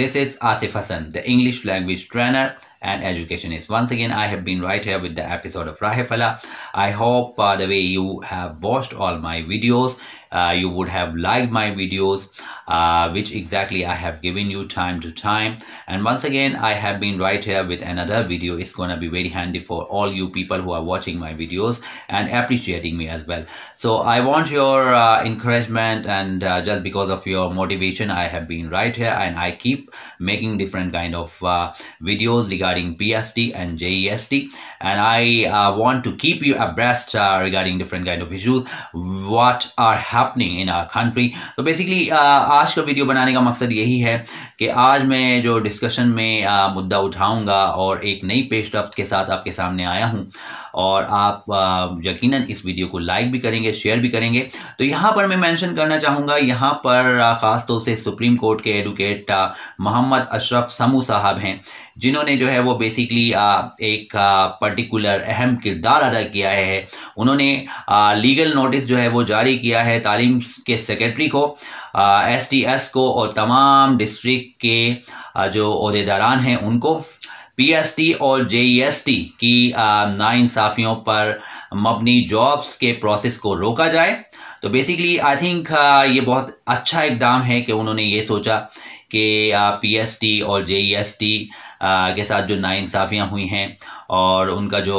This is Asif Hassan, the English language trainer and educationist. Once again, I have been right here with the episode of Rahefala. I hope uh, the way you have watched all my videos, uh, you would have liked my videos, uh, which exactly I have given you time to time. And once again, I have been right here with another video. It's going to be very handy for all you people who are watching my videos and appreciating me as well. So I want your uh, encouragement and uh, just because of your motivation, I have been right here and I keep making different kind of uh, videos regarding regarding PST and JEST and I uh, want to keep you abreast uh, regarding different kind of issues what are happening in our country. तो basically uh, आज का video बनाने का मकसद यही है कि आज मैं जो डिस्कशन में uh, मुद्दा उठाऊँगा और एक नई पेश रफ्त के साथ आपके सामने आया हूँ। और आप uh, यकीनन इस वीडियो को लाइक भी करेंगे शेयर भी करेंगे। तो यहाँ पर मैं मेंशन करना चाहूँगा यहाँ पर ख़ास तौर से सुप्रीम कोर्ट के एडवोकेट मोहम्मद अशरफ समू साहब हैं जिन्होंने जो है वो बेसिकली एक पर्टिकुलर अहम किरदार अदा किया है। उन्होंने लीगल नोटिस जो है, वो जारी किया है तालीम के सेक्रेटरी को एस टी एस को और तमाम डिस्ट्रिक्ट के जो अहदेदारान हैं उनको। पीएसटी और जेईएसटी की नाइंसाफ़ियों पर मबनी जॉब्स के प्रोसेस को रोका जाए। तो बेसिकली आई थिंक ये बहुत अच्छा इकदाम है कि उन्होंने ये सोचा कि पीएसटी और जेईएसटी के साथ जो नाइंसाफ़ियाँ हुई हैं और उनका जो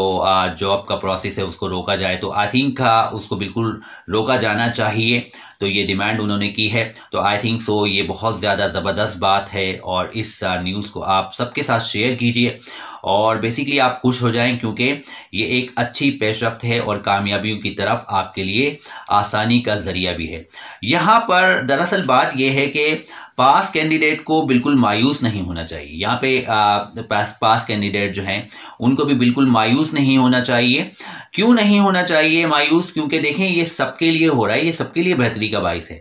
जॉब का प्रोसेस है, उसको रोका जाए तो आई थिंक उसको बिल्कुल रोका जाना चाहिए। तो ये डिमांड उन्होंने की है। तो आई थिंक सो ये बहुत ज़्यादा ज़बरदस्त बात है और इस न्यूज़ को आप सबके साथ शेयर कीजिए। और बेसिकली आप खुश हो जाएँ क्योंकि ये एक अच्छी पेशरफ्त है और कामयाबियों की तरफ़ आपके लिए आसानी का ज़रिया भी है। यहाँ पर दरअसल बात यह है कि पास कैंडिडेट को बिल्कुल मायूस नहीं होना चाहिए। यहाँ पे आ, पास पास कैंडिडेट जो हैं उनको भी बिल्कुल मायूस नहीं होना चाहिए। क्यों नहीं होना चाहिए मायूस? क्योंकि देखें ये सबके लिए हो रहा है ये सबके लिए बेहतरी का बाइस है।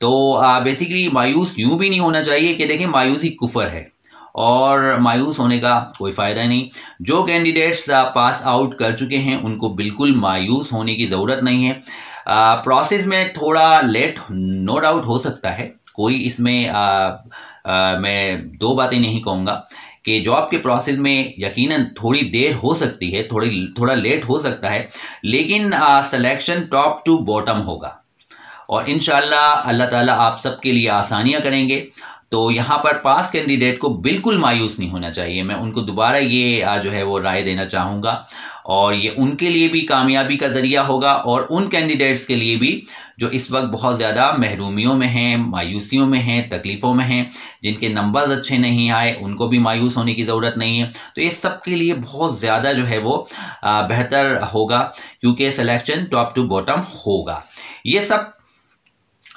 तो बेसिकली मायूस यूँ भी नहीं होना चाहिए कि देखें मायूसी कुफर है। और मायूस होने का कोई फ़ायदा नहीं। जो कैंडिडेट्स पास आउट कर चुके हैं उनको बिल्कुल मायूस होने की ज़रूरत नहीं है। प्रोसेस में थोड़ा लेट नो डाउट हो सकता है। कोई इसमें आ, आ, मैं दो बातें नहीं कहूँगा कि जॉब के प्रोसेस में यकीनन थोड़ी देर हो सकती है थोड़ी थोड़ा लेट हो सकता है लेकिन सिलेक्शन टॉप टू बॉटम होगा। और इन अल्लाह ताला आप सबके लिए आसानियाँ करेंगे। तो यहाँ पर पास कैंडिडेट को बिल्कुल मायूस नहीं होना चाहिए। मैं उनको दोबारा ये जो है वो राय देना चाहूँगा। और ये उनके लिए भी कामयाबी का ज़रिया होगा और उन कैंडिडेट्स के लिए भी जो इस वक्त बहुत ज़्यादा महरूमियों में हैं, मायूसियों में हैं, तकलीफ़ों में हैं, जिनके नंबर्स अच्छे नहीं आए, उनको भी मायूस होने की ज़रूरत नहीं है। तो ये सब के लिए बहुत ज़्यादा जो है वो बेहतर होगा, क्योंकि सिलेक्शन टॉप टू बॉटम होगा। ये सब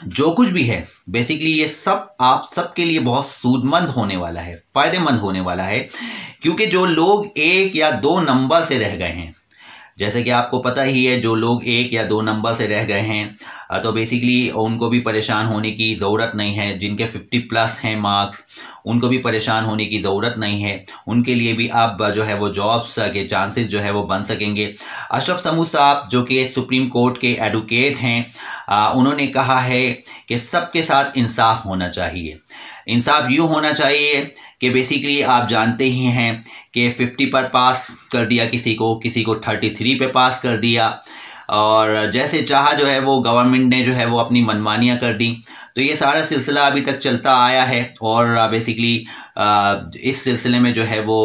जो कुछ भी है बेसिकली ये सब आप सबके लिए बहुत सूदमंद होने वाला है, फ़ायदेमंद होने वाला है, क्योंकि जो लोग एक या दो नंबर से रह गए हैं जैसे कि आपको पता ही है, जो लोग एक या दो नंबर से रह गए हैं तो बेसिकली उनको भी परेशान होने की ज़रूरत नहीं है। जिनके 50 प्लस हैं मार्क्स उनको भी परेशान होने की ज़रूरत नहीं है। उनके लिए भी अब जो है वो जॉब्स के चांसेस जो है वो बन सकेंगे। अशरफ समू साहब, जो कि सुप्रीम कोर्ट के एडवोकेट हैं उन्होंने कहा है कि सबके साथ इंसाफ होना चाहिए। इंसाफ यूँ होना चाहिए कि बेसिकली आप जानते ही हैं कि 50 पर पास कर दिया किसी को किसी को 33 पे पास कर दिया। और जैसे चाहा जो है वो गवर्नमेंट ने जो है वो अपनी मनमानियाँ कर दी। तो ये सारा सिलसिला अभी तक चलता आया है और बेसिकली इस सिलसिले में जो है वो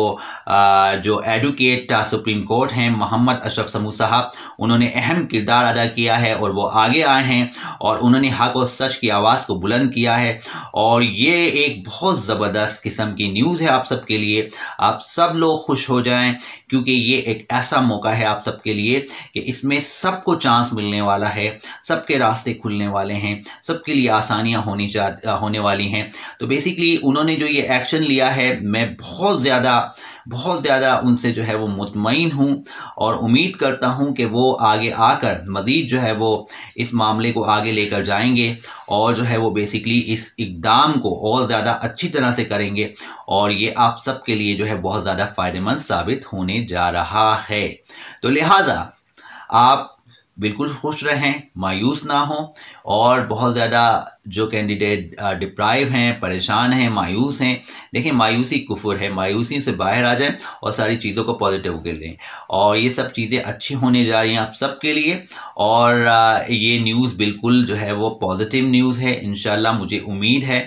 जो एडवोकेट सुप्रीम कोर्ट हैं, मोहम्मद अशरफ समू साहब, उन्होंने अहम किरदार अदा किया है और वो आगे आए हैं और उन्होंने हक और सच की आवाज़ को बुलंद किया है। और ये एक बहुत ज़बरदस्त किस्म की न्यूज़ है आप सबके लिए। आप सब लोग खुश हो जाएँ, क्योंकि ये एक ऐसा मौका है आप सबके लिए कि इसमें सबको चांस मिलने वाला है, सबके रास्ते खुलने वाले हैं, सबके लिए आसान परेशानियाँ होनी चाह होने वाली हैं। तो बेसिकली उन्होंने जो ये एक्शन लिया है, मैं बहुत ज़्यादा बहुत ज़्यादा उनसे जो है वो मुतमिन हूँ और उम्मीद करता हूँ कि वो आगे आकर, मज़ीद जो है वो इस मामले को आगे लेकर जाएँगे और जो है वो बेसिकली इस इकदाम को और ज़्यादा अच्छी तरह से करेंगे और ये आप सबके लिए जो है बहुत ज़्यादा फ़ायदेमंद साबित होने जा रहा है। तो लिहाजा, आप बिल्कुल खुश रहें मायूस ना हो और बहुत ज़्यादा जो कैंडिडेट डिप्राइव हैं परेशान हैं मायूस हैं देखिए मायूसी कुफुर है मायूसी से बाहर आ जाए और सारी चीज़ों को पॉजिटिव कर लें और ये सब चीज़ें अच्छी होने जा रही हैं आप सबके लिए और ये न्यूज़ बिल्कुल जो है वो पॉजिटिव न्यूज़ है। इन मुझे उम्मीद है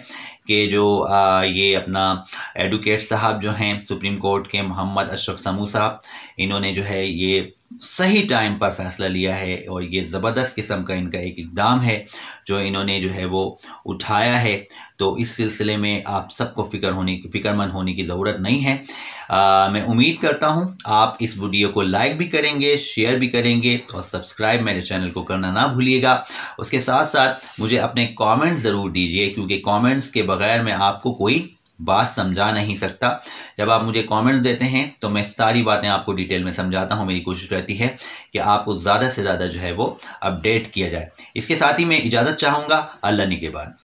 कि जो आ, ये अपना एडवोकेट साहब जो हैं सुप्रीम कोर्ट के मोहम्मद अशरफ समू साहब इन्होंने जो है ये सही टाइम पर फैसला लिया है और ये ज़बरदस्त किस्म का इनका एक इकदाम है जो इन्होंने जो है वो उठाया है। तो इस सिलसिले में आप सबको फ़िक्र होने फ़िक्रमंद होने की ज़रूरत नहीं है। आ, मैं उम्मीद करता हूँ आप इस वीडियो को लाइक भी करेंगे शेयर भी करेंगे और सब्सक्राइब मेरे चैनल को करना ना भूलिएगा। उसके साथ साथ मुझे अपने कमेंट्स ज़रूर दीजिए क्योंकि कमेंट्स के बगैर मैं आपको कोई बात समझा नहीं सकता। जब आप मुझे कमेंट्स देते हैं तो मैं सारी बातें आपको डिटेल में समझाता हूँ। मेरी कोशिश रहती है कि आपको ज़्यादा से ज़्यादा जो है वो अपडेट किया जाए। इसके साथ ही मैं इजाज़त चाहूँगा अल्लाह के बाद।